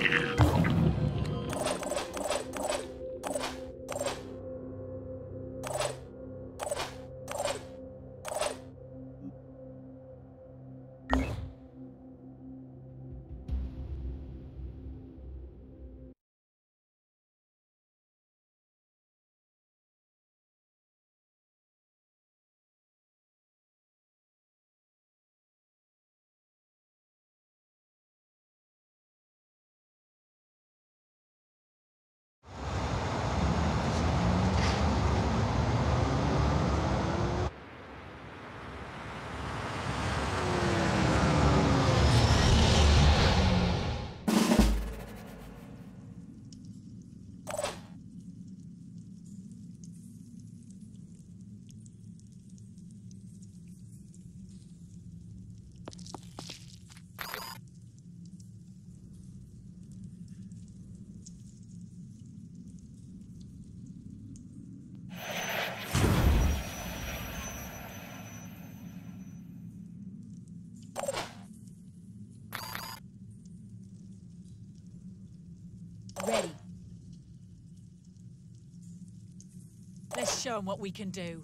Yeah. Ready. Let's show them what we can do.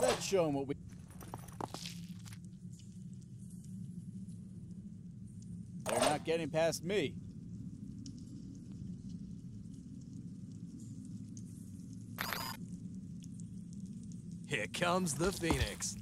Let's show them what we... They're not getting past me. Comes the Phoenix.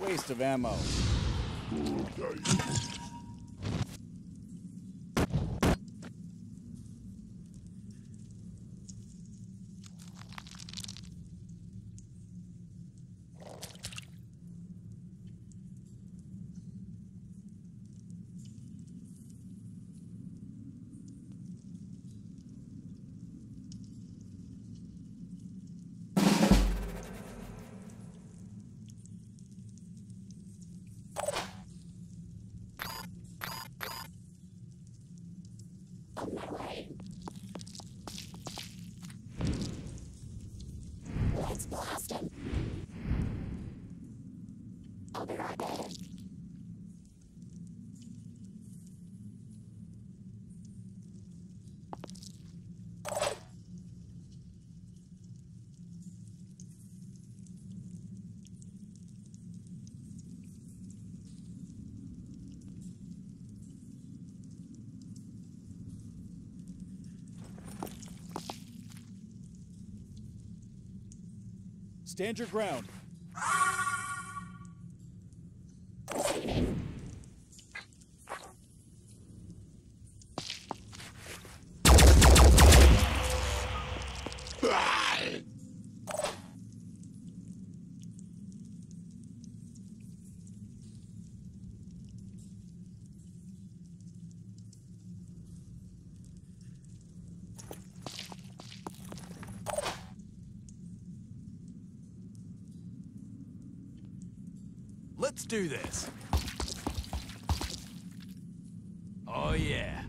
Waste of ammo. Stand your ground. Let's do this. Oh, yeah.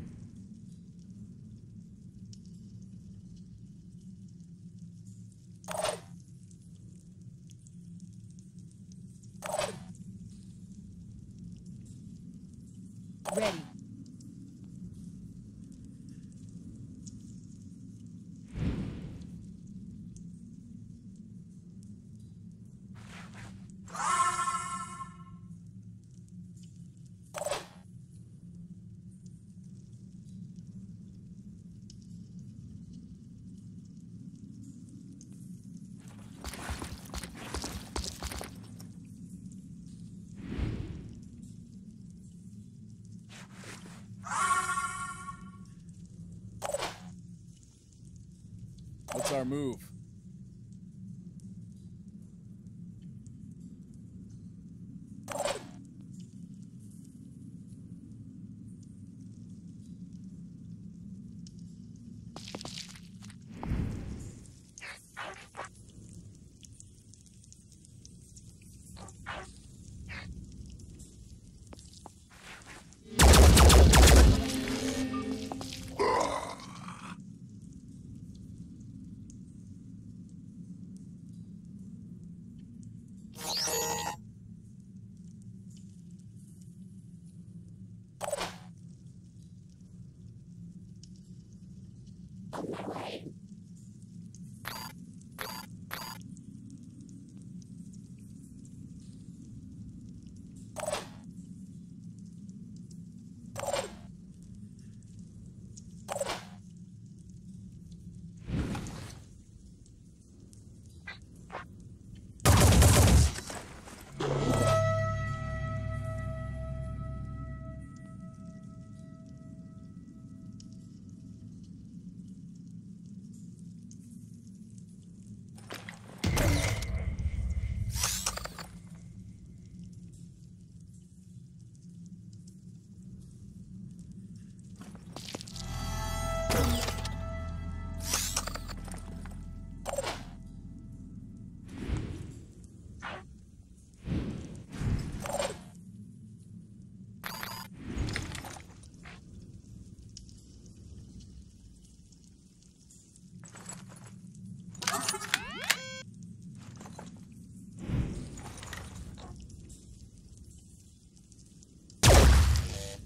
Ready. What's our move?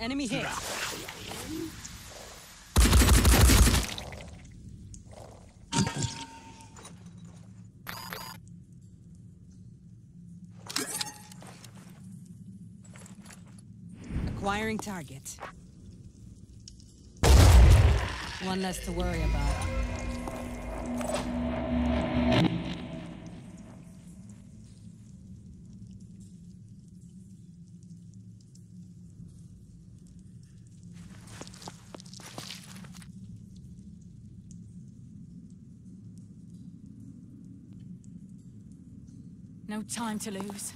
Enemy hit. Acquiring target. One less to worry about. Time to lose.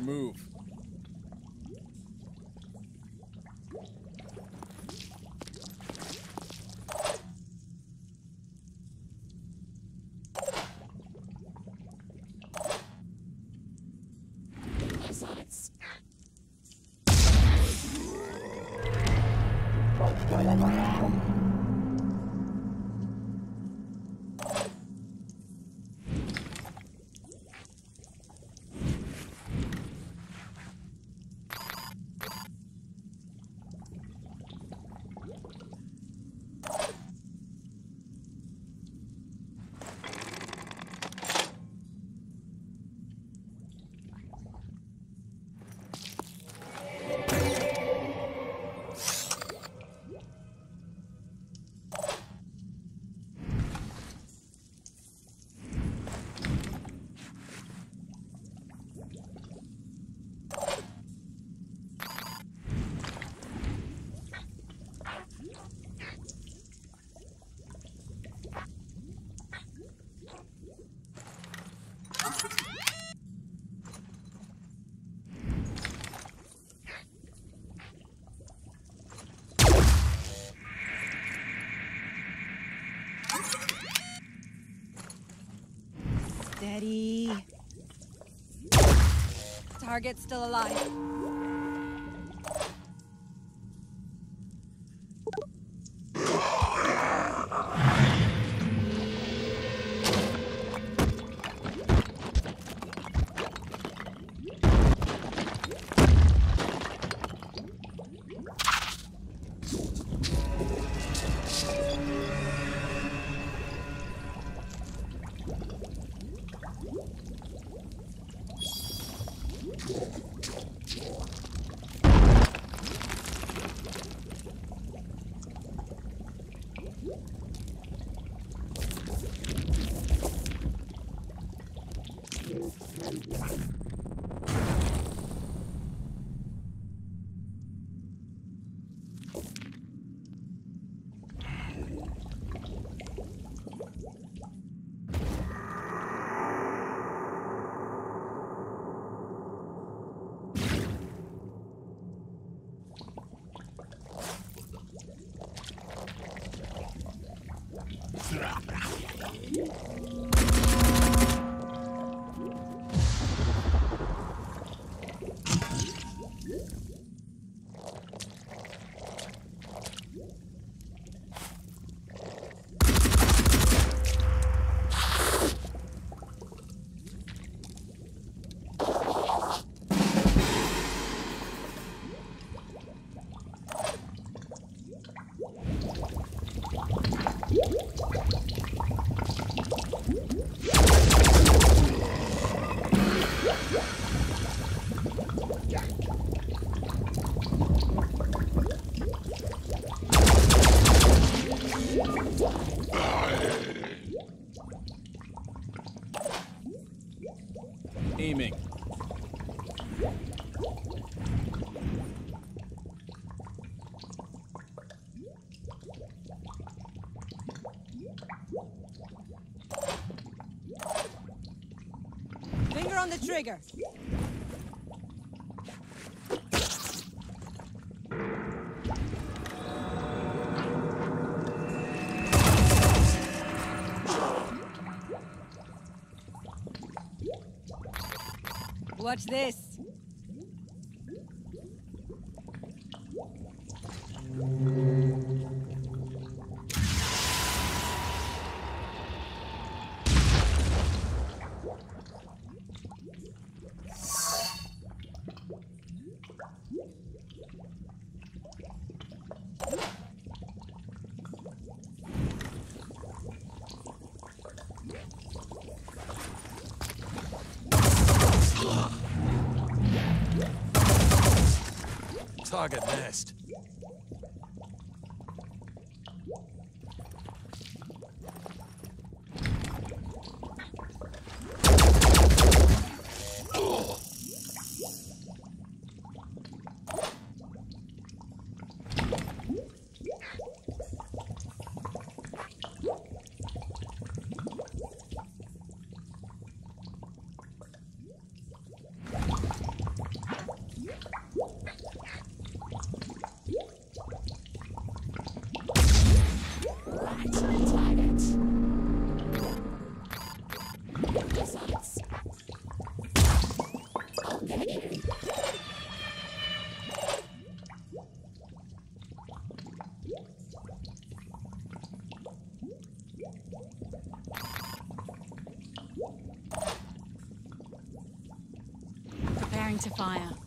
Our move? Steady. Target still alive. Yeah. Watch this. Target nest. Fire.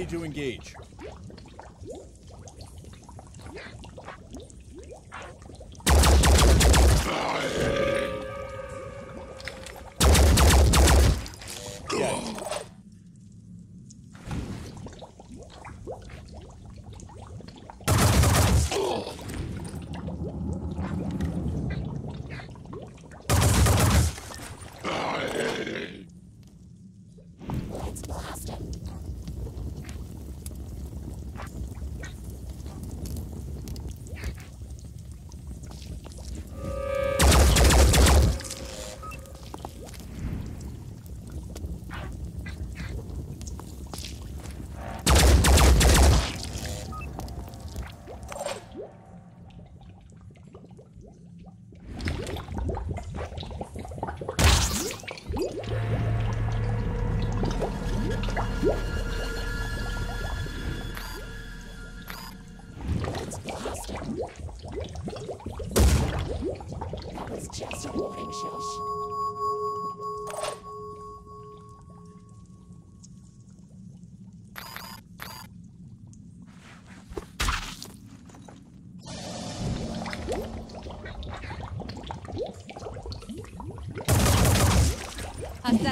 Ready to engage.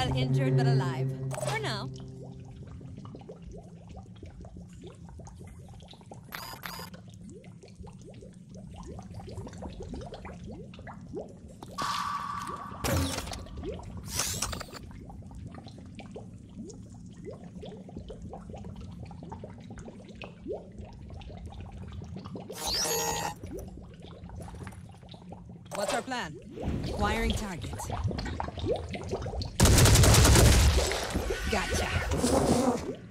Injured but alive. For now. What's our plan? Acquiring target. Gotcha.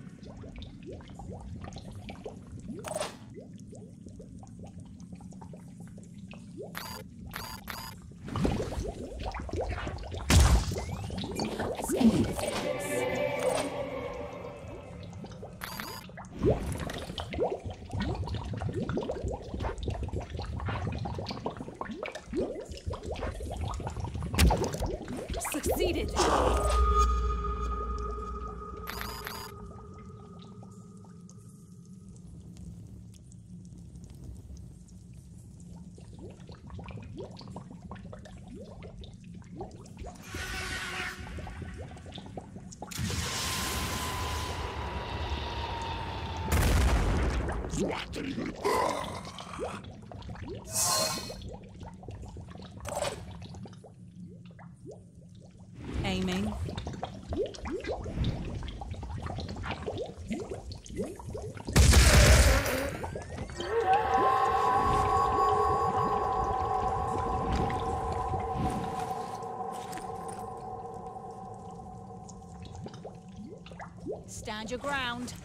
Stand your ground.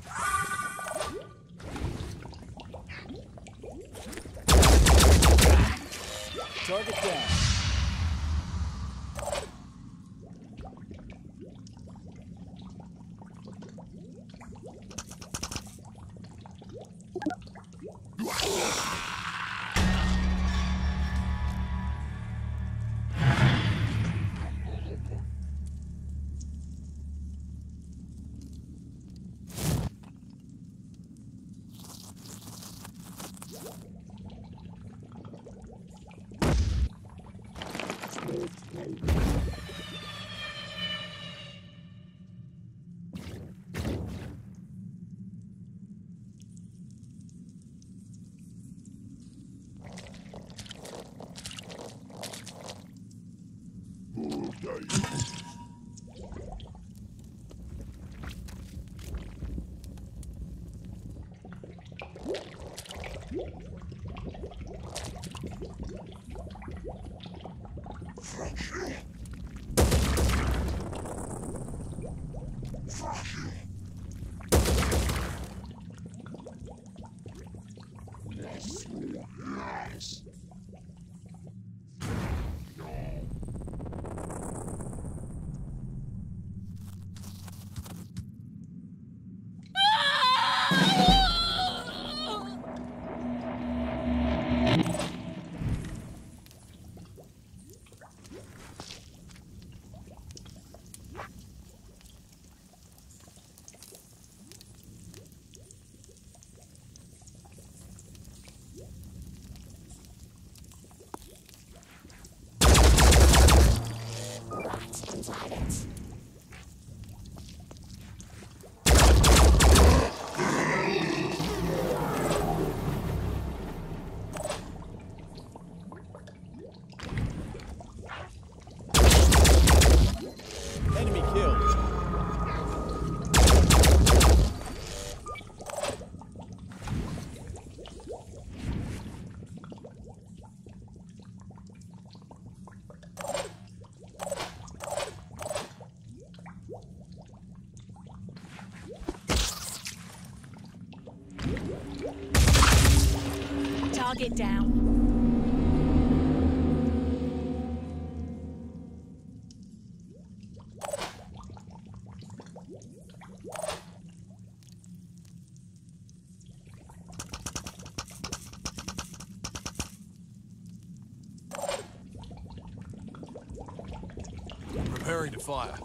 Down. Preparing to fire.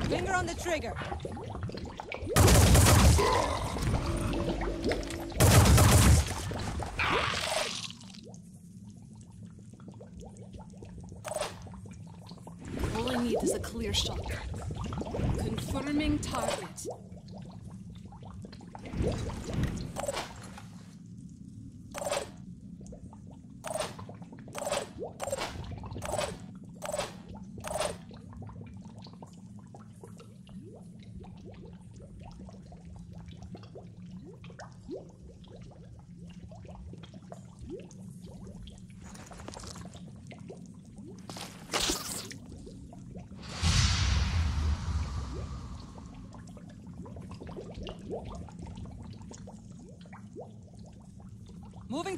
Finger on the trigger. All I need is a clear shot. Confirming target.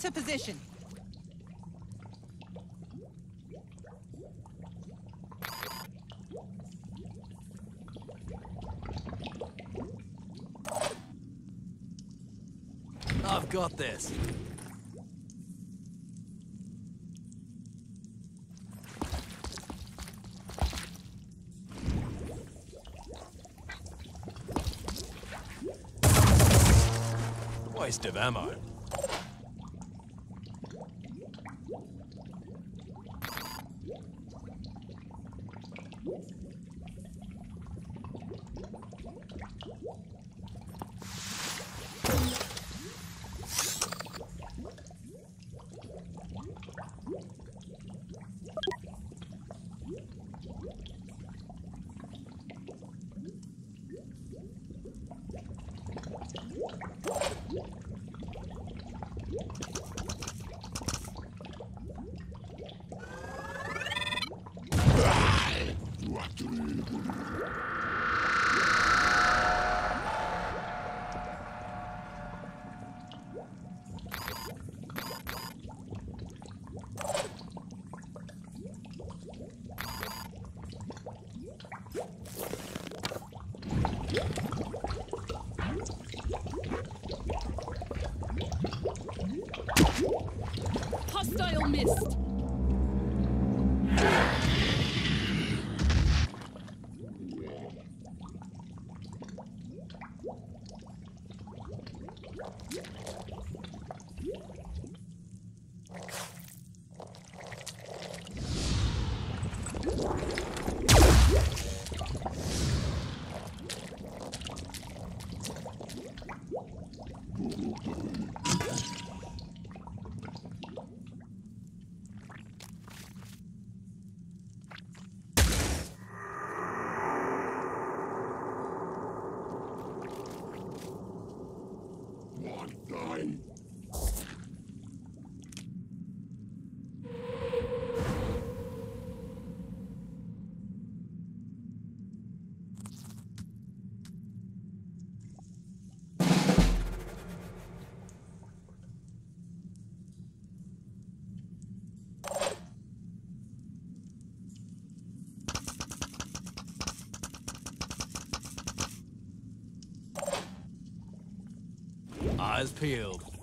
Moving to position. I've got this. Waste of ammo. Eyes peeled.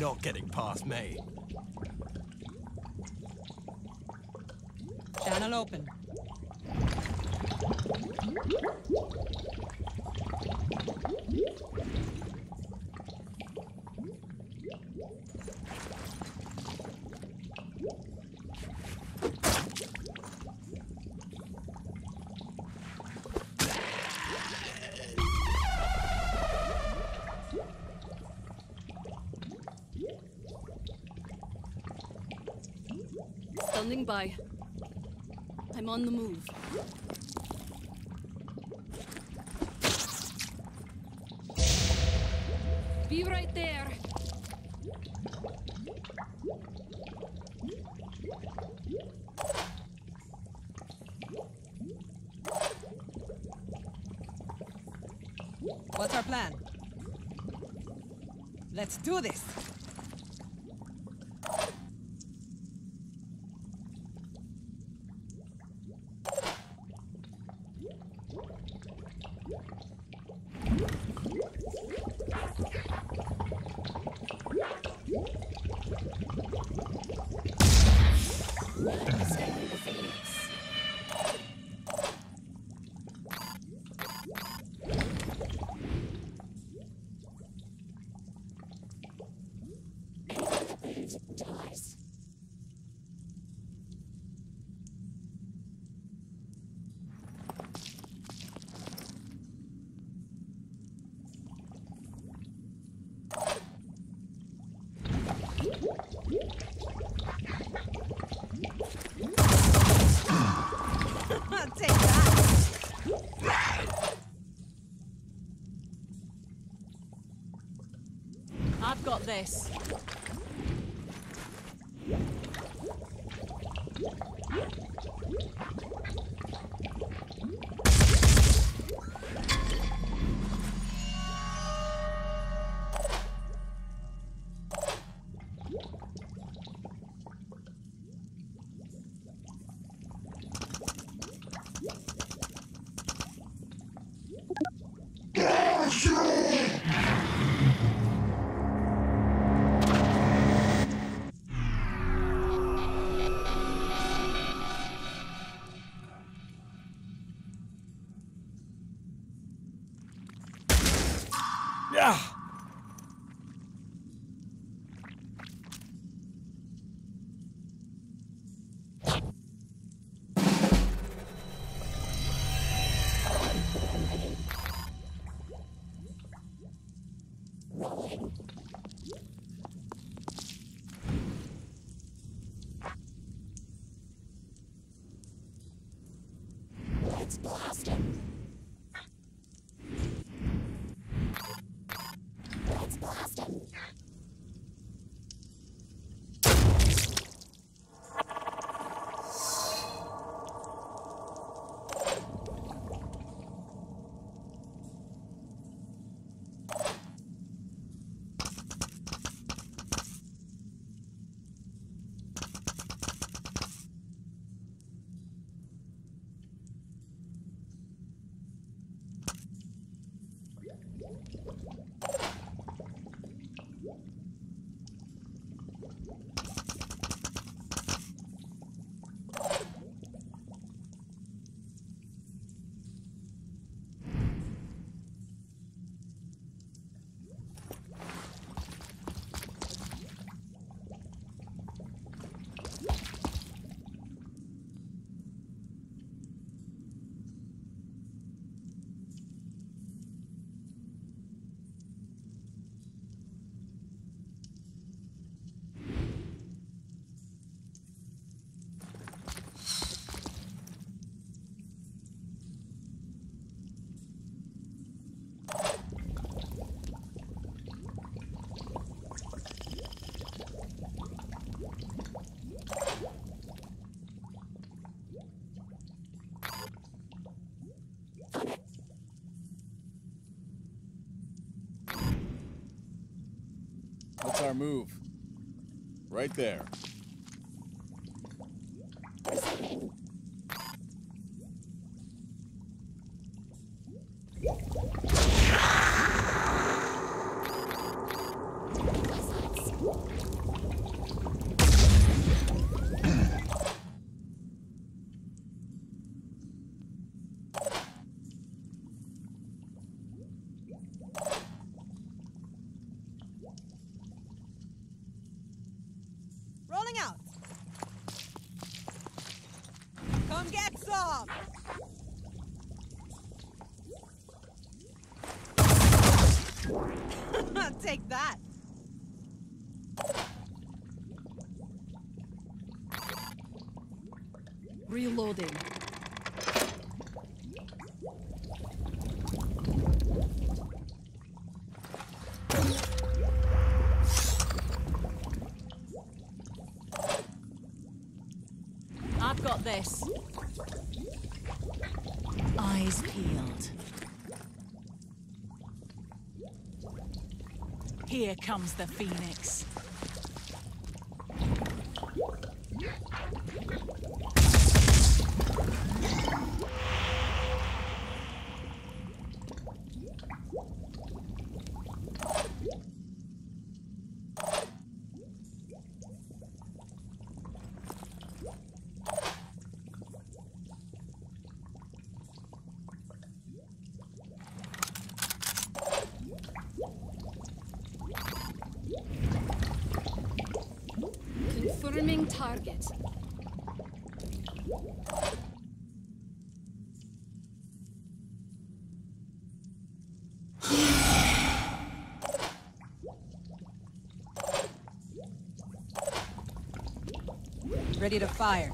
Not getting past me. Channel open. By. I'm on the move. Be right there. What's our plan? Let's do this. Take that. I've this. Yeah. That's our move. Right there. Reloading. I've got this. Eyes peeled. Here comes the phoenix. Confirming target. Ready to fire.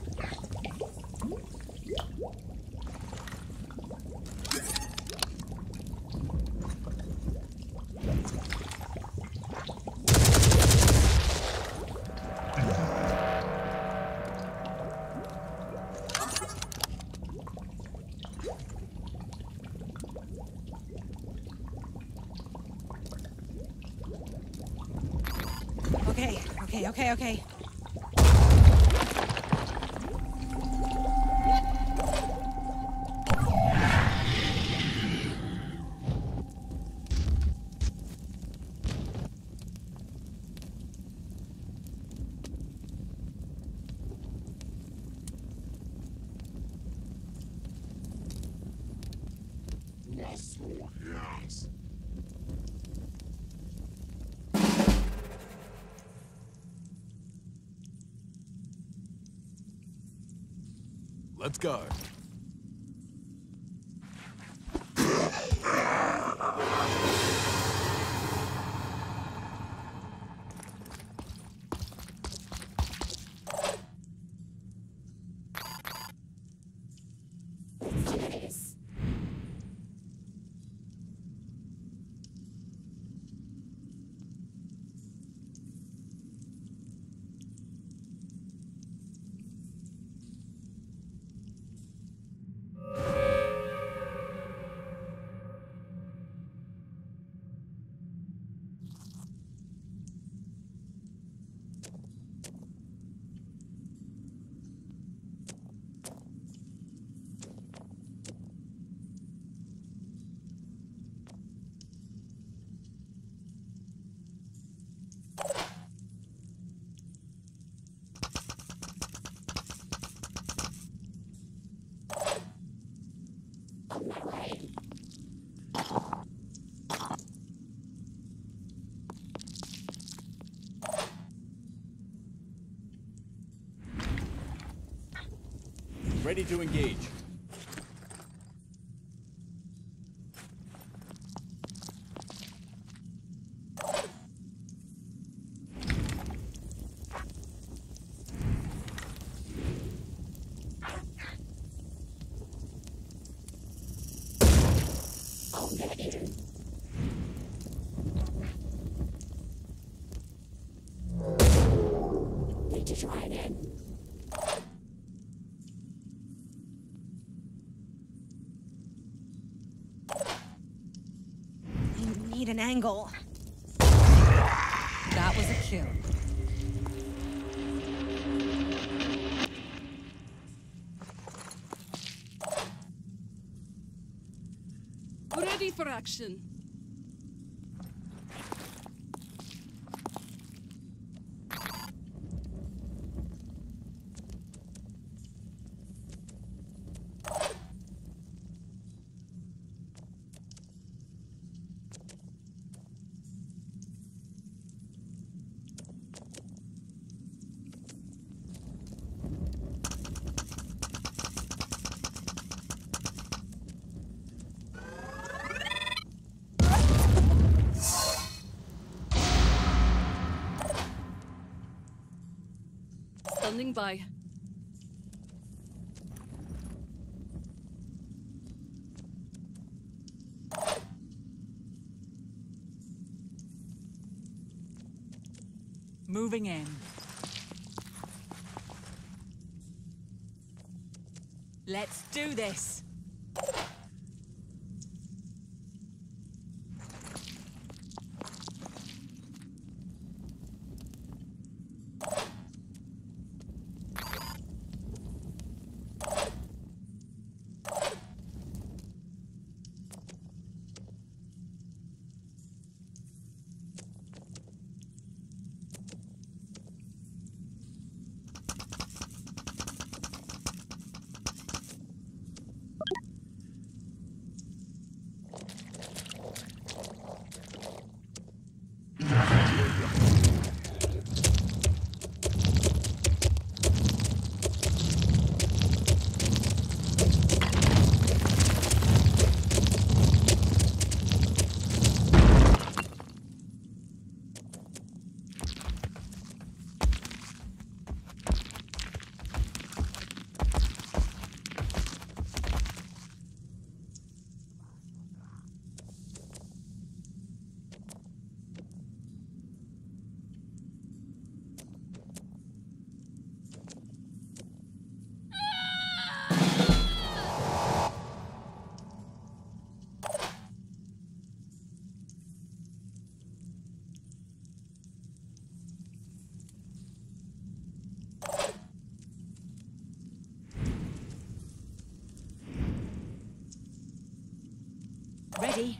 Okay, okay, okay, okay. Let's go. Ready to engage. I need an angle. That was a kill. Ready for action. By. Moving in. Let's do this. Ready?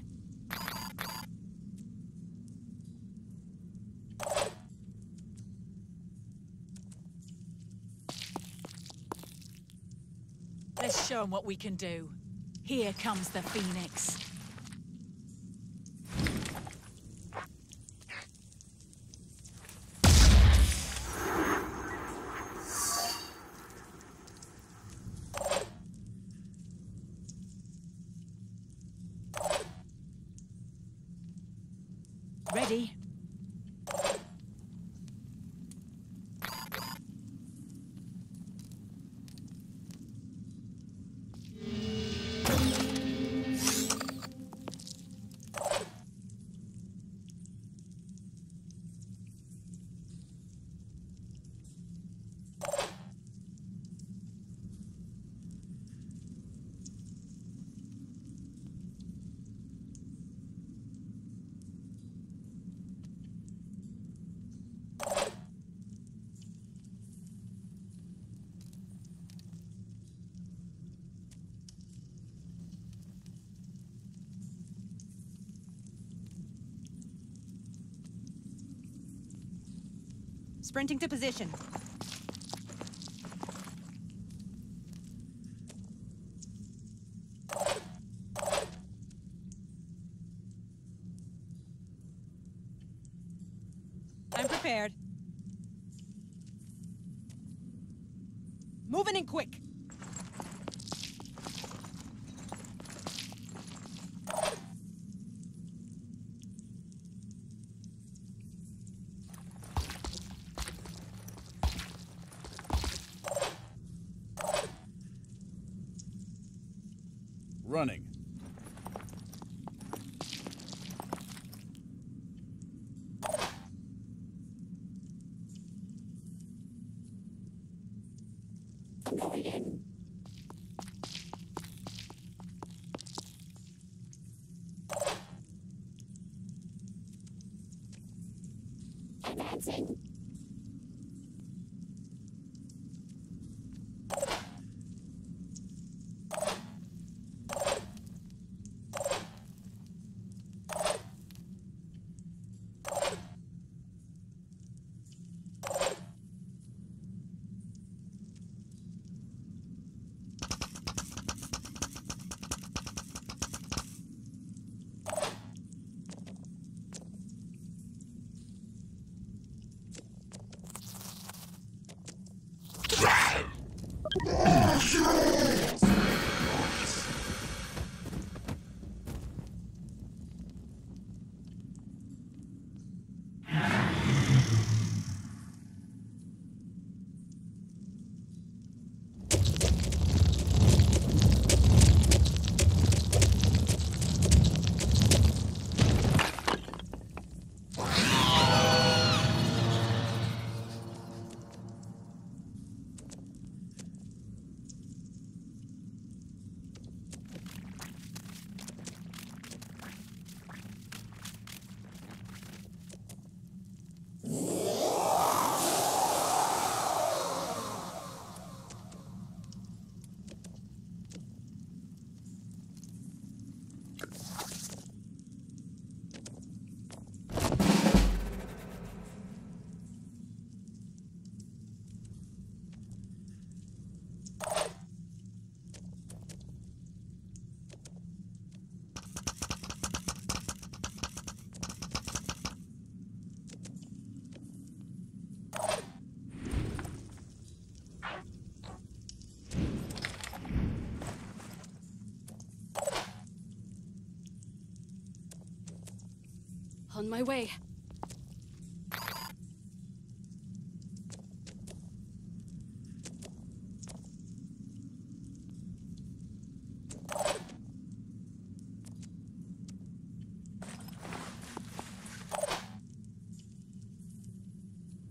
Let's show 'em what we can do. Here comes the Phoenix. Ready? Sprinting to position. I'm prepared. Moving in quick. On my way.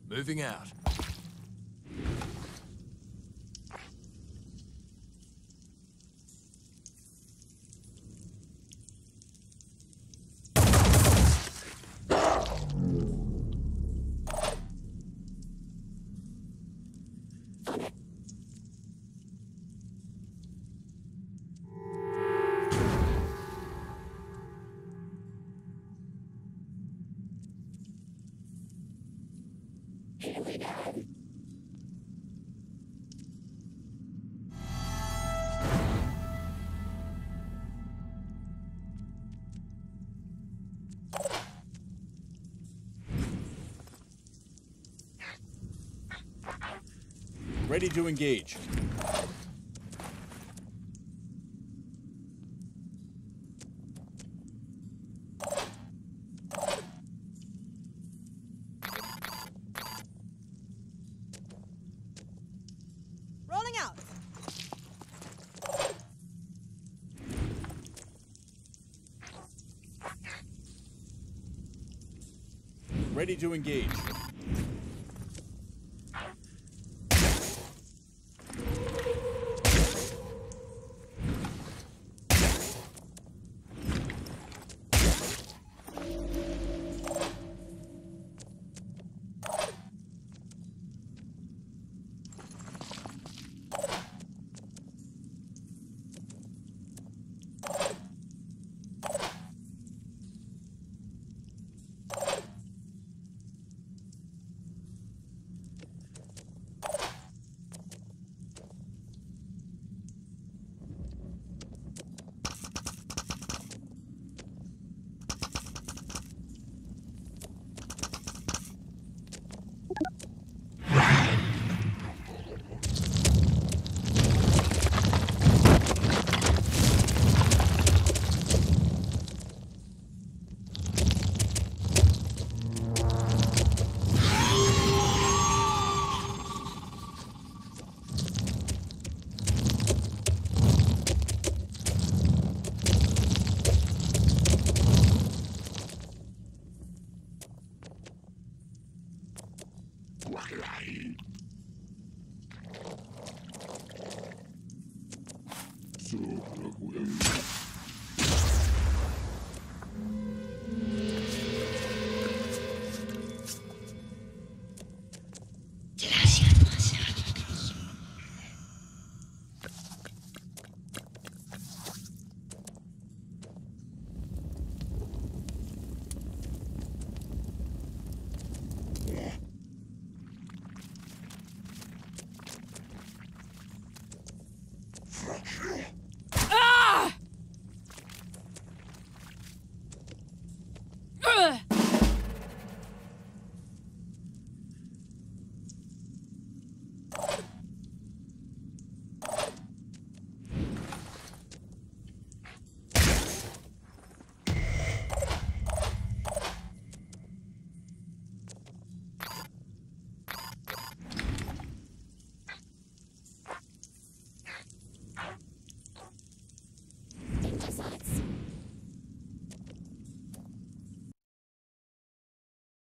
Moving out. Ready to engage. Rolling out. Ready to engage.